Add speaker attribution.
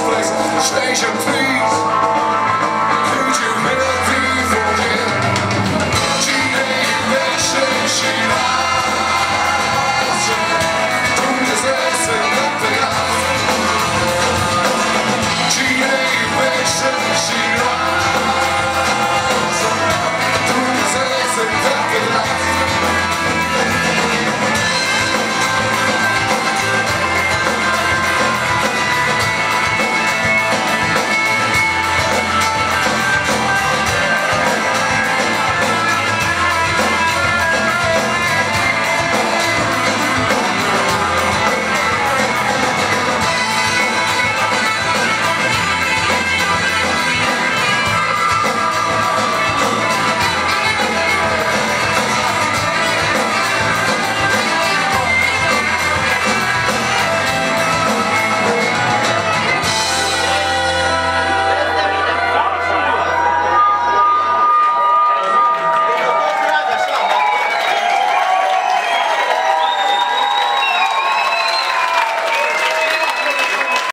Speaker 1: place. Station